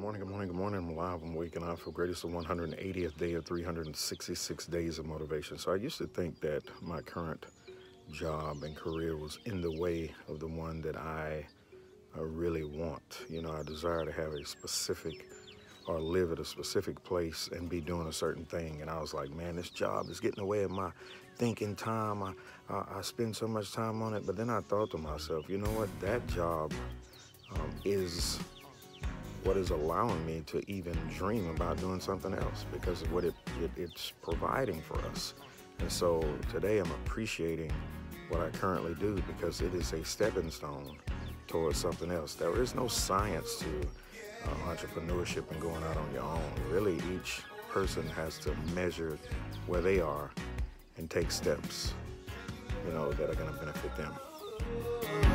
morning, good morning, good morning. I'm alive, I'm waking up for greatest of 180th day of 366 days of motivation. So I used to think that my current job and career was in the way of the one that I uh, really want. You know, I desire to have a specific or live at a specific place and be doing a certain thing. And I was like, man, this job is getting away of my thinking time. I, I, I spend so much time on it. But then I thought to myself, you know what? That job um, is what is allowing me to even dream about doing something else because of what it, it, it's providing for us. And so today I'm appreciating what I currently do because it is a stepping stone towards something else. There is no science to uh, entrepreneurship and going out on your own. Really, each person has to measure where they are and take steps, you know, that are going to benefit them.